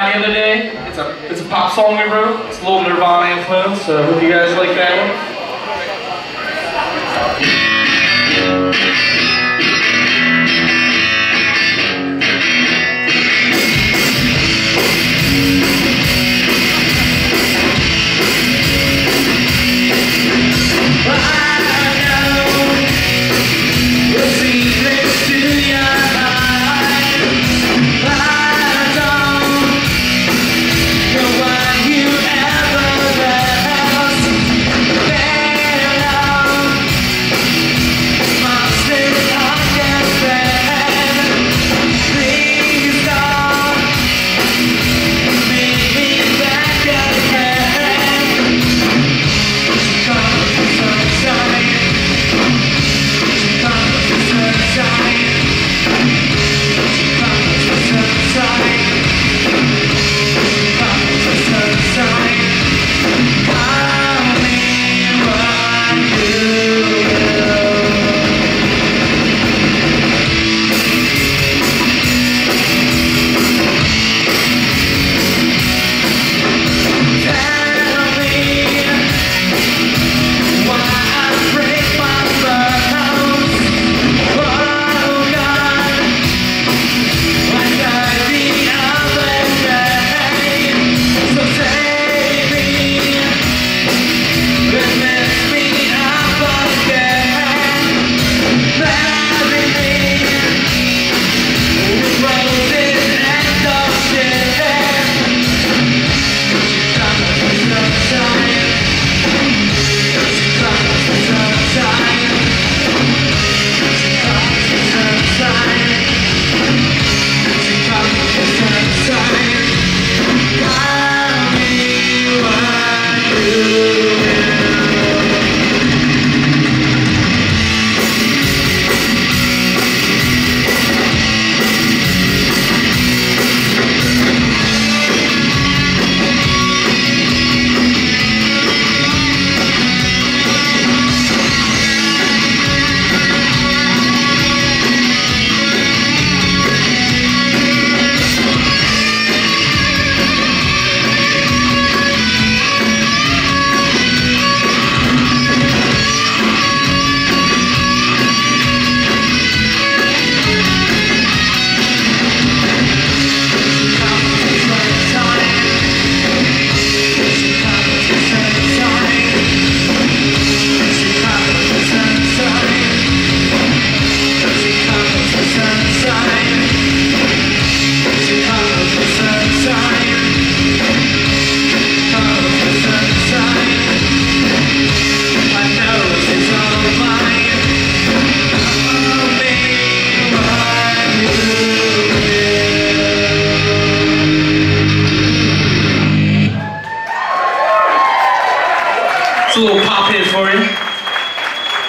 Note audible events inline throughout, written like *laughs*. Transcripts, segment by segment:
the other day. It's a it's a pop song we wrote. It's a little Nirvana influence, so hope you guys like that one.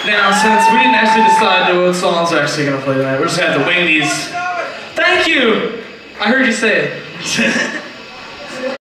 Now, since we didn't actually decide what songs we're actually gonna play tonight, we're just gonna have to wing these. Thank you! I heard you say it. *laughs*